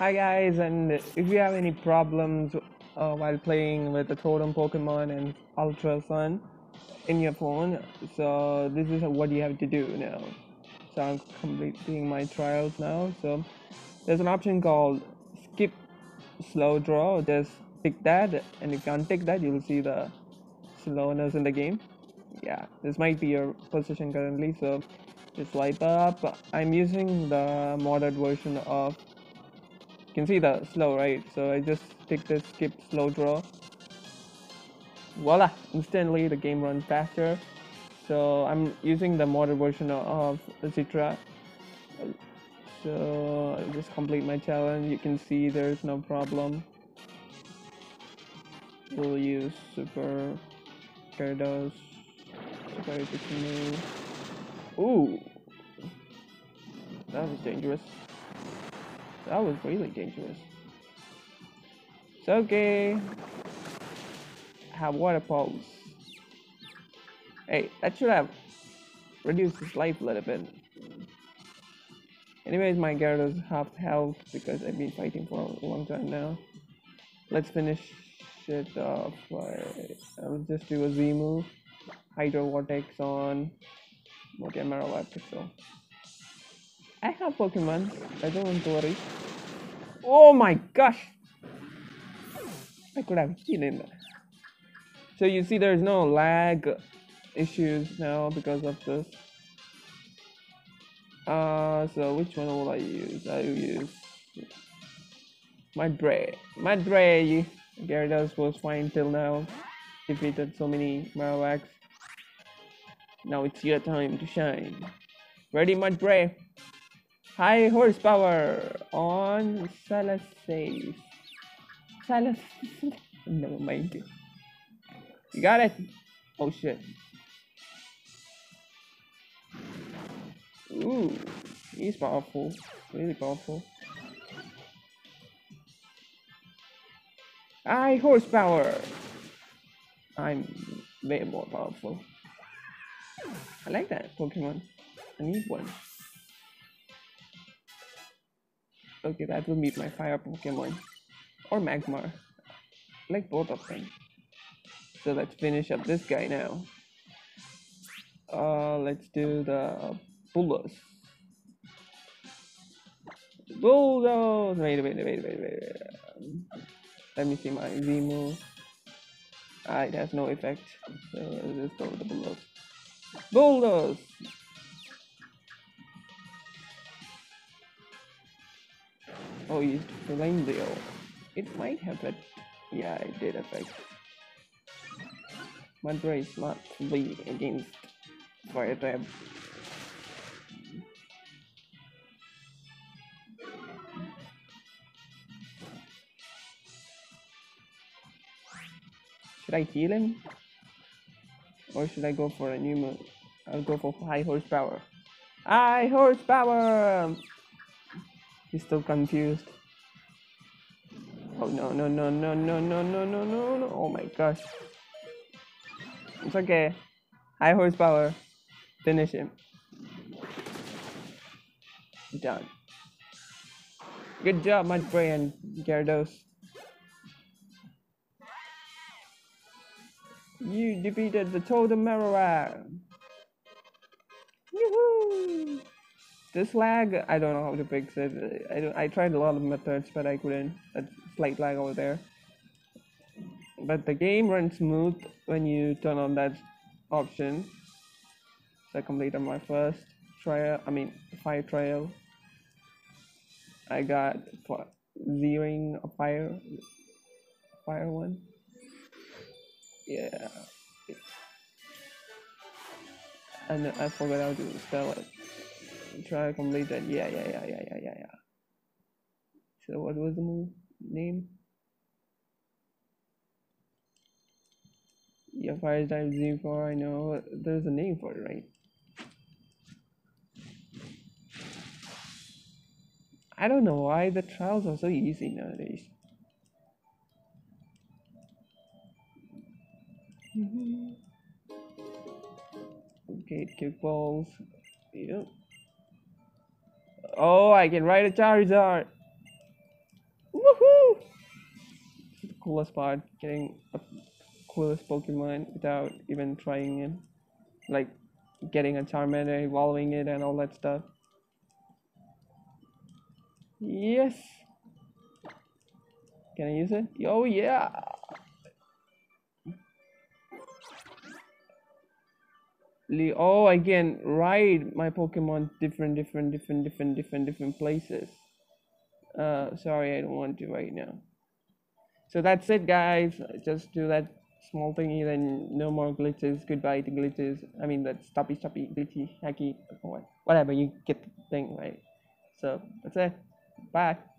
Hi guys, and if you have any problems uh, while playing with the Totem Pokemon and Ultra Sun in your phone, so this is what you have to do now. So I'm completing my trials now. So there's an option called skip slow draw. Just tick that, and if you untick that, you'll see the slowness in the game. Yeah, this might be your position currently. So just swipe up. I'm using the modded version of you can see the slow right? So I just take this skip slow draw. Voila instantly the game runs faster. So I'm using the modded version of Citra. So I just complete my challenge. You can see there's no problem. We'll use super Gyarados. Super ooh that was dangerous that was really dangerous. It's okay. I Have water pulse. Hey, that should have reduced his life a little bit. Anyways, my Gyarados half health because I've been fighting for a long time now. Let's finish it off. I'll uh, just do a Z move. Hydro Vortex on Okay, Marowak Pixel. I have Pokemon. I don't want to worry. Oh my gosh! I could have hit in So you see there's no lag issues now because of this. Uh, so which one will I use? I will use Mudbray. Mudbray! Gyarados was fine till now. Defeated so many Marowaks. Now it's your time to shine. Ready, my Mudbray? High horsepower on Salazzle. Salas. Never mind. You got it. Oh shit. Ooh, he's powerful. Really powerful. High horsepower. I'm way more powerful. I like that Pokemon. I need one. Okay, that will meet my fire Pokemon. Or Magmar. Like both of them. So let's finish up this guy now. Uh, let's do the Bulldoze. Bulldoze! Wait, wait, wait, wait, wait, wait. let me see my Z move. Ah, it has no effect. So let's go with the Bulldoze. Bulldoze! Oh, used Flame Veil. It might have it. Yeah, it did affect. Madra is not weak against Fire Trap. Should I heal him? Or should I go for a new move? I'll go for high horsepower. High horsepower! He's still confused. Oh no no no no no no no no no no oh my gosh. It's okay. High horsepower. Finish him. Done. Good job, Mudbray and Gyarados. You defeated the Totem Marowak. Yoo-hoo! This lag, I don't know how to fix it. I, I tried a lot of methods, but I couldn't. A slight lag over there. But the game runs smooth when you turn on that option. So I completed my first trial, I mean, fire trial. I got zeroing a fire, fire one. Yeah. And I forgot how to spell it try to complete that. Yeah, yeah, yeah, yeah, yeah, yeah, yeah. So what was the move name? Yeah, fire type Z4, I know. There's a name for it, right? I don't know why the trials are so easy nowadays. Mm-hmm. Okay, kick balls. Yep. Oh, I can ride a Charizard. Woohoo! The coolest part, getting a coolest Pokemon without even trying it. Like getting a Charmander, evolving it, and all that stuff. Yes! Can I use it? Oh yeah! Oh can ride my Pokemon different different different different different different places. Uh sorry I don't want to right now. So that's it guys. Just do that small thingy then no more glitches. Goodbye to glitches. I mean that stoppy stoppy glitchy hacky whatever you get the thing right? So that's it. Bye